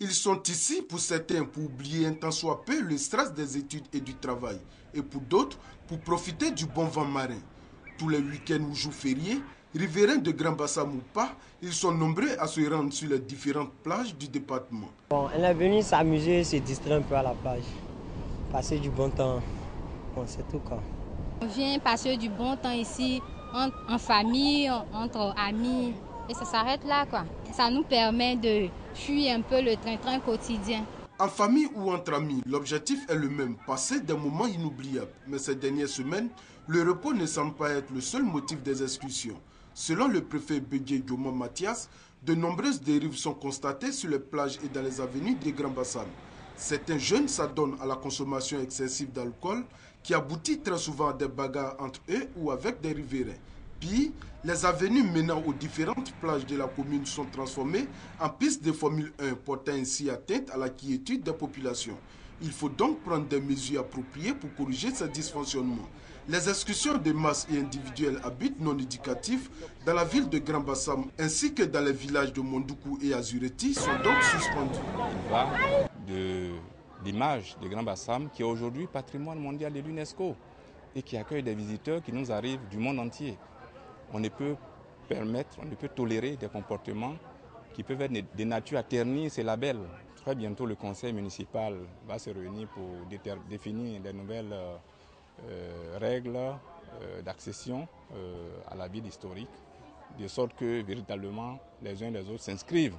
Ils sont ici pour certains pour oublier un tant soit peu le stress des études et du travail, et pour d'autres pour profiter du bon vent marin. Tous les week-ends ou jours fériés, riverains de Grand Bassam ou pas, ils sont nombreux à se rendre sur les différentes plages du département. Bon, elle est venue s'amuser, se distraire un peu à la plage, passer du bon temps. Bon, c'est tout quoi. On vient passer du bon temps ici, en, en famille, entre amis, et ça s'arrête là quoi. Ça nous permet de fuir un peu le train-train quotidien. En famille ou entre amis, l'objectif est le même, passer des moments inoubliables. Mais ces dernières semaines, le repos ne semble pas être le seul motif des excursions. Selon le préfet Bédié Dioma Mathias, de nombreuses dérives sont constatées sur les plages et dans les avenues des Grands Bassam. Certains jeunes s'adonnent à la consommation excessive d'alcool qui aboutit très souvent à des bagarres entre eux ou avec des riverains. Les avenues menant aux différentes plages de la commune sont transformées en pistes de Formule 1 portant ainsi atteinte à la quiétude des populations. Il faut donc prendre des mesures appropriées pour corriger ces dysfonctionnements. Les excursions de masse et individuelles à but non éducatif dans la ville de Grand Bassam ainsi que dans les villages de Mondoukou et Azureti sont donc suspendues. De l'image de Grand Bassam qui est aujourd'hui patrimoine mondial de l'UNESCO et qui accueille des visiteurs qui nous arrivent du monde entier. On ne peut permettre, on ne peut tolérer des comportements qui peuvent être de nature à ternir ces labels. Très bientôt, le conseil municipal va se réunir pour définir des nouvelles euh, règles euh, d'accession euh, à la ville historique, de sorte que véritablement les uns et les autres s'inscrivent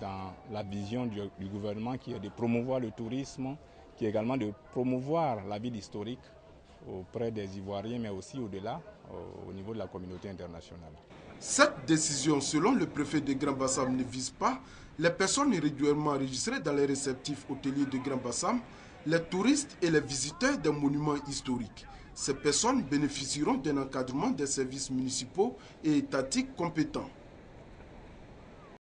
dans la vision du, gouvernement qui est de promouvoir le tourisme, qui est également de promouvoir la ville historique auprès des Ivoiriens, mais aussi au-delà, au niveau de la communauté internationale. Cette décision, selon le préfet de Grand Bassam, ne vise pas les personnes régulièrement enregistrées dans les réceptifs hôteliers de Grand Bassam, les touristes et les visiteurs des monuments historiques. Ces personnes bénéficieront d'un encadrement des services municipaux et étatiques compétents.